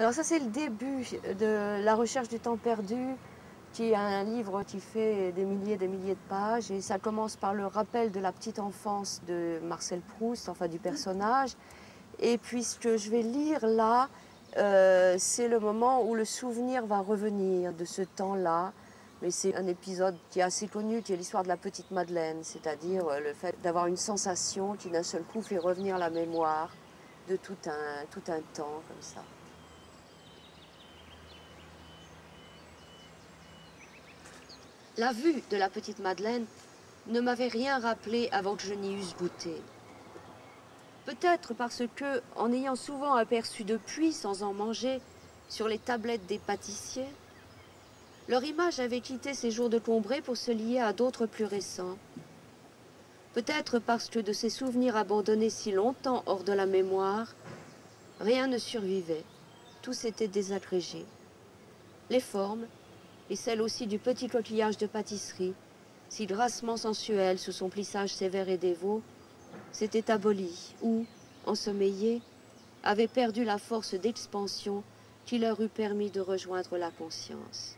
Alors ça c'est le début de La recherche du temps perdu, qui est un livre qui fait des milliers et des milliers de pages. Et ça commence par le rappel de la petite enfance de Marcel Proust, enfin du personnage. Et puis ce que je vais lire là, euh, c'est le moment où le souvenir va revenir de ce temps-là. Mais c'est un épisode qui est assez connu, qui est l'histoire de la petite Madeleine, c'est-à-dire euh, le fait d'avoir une sensation qui d'un seul coup fait revenir la mémoire de tout un, tout un temps comme ça. La vue de la petite Madeleine ne m'avait rien rappelé avant que je n'y eusse goûté. Peut-être parce que, en ayant souvent aperçu depuis, sans en manger, sur les tablettes des pâtissiers, leur image avait quitté ces jours de Combray pour se lier à d'autres plus récents. Peut-être parce que de ces souvenirs abandonnés si longtemps hors de la mémoire, rien ne survivait, tout s'était désagrégé. Les formes, et celles aussi du petit coquillage de pâtisserie, si grassement sensuel sous son plissage sévère et dévot, s'était aboli ou, ensommeillé, avait perdu la force d'expansion qui leur eût permis de rejoindre la conscience.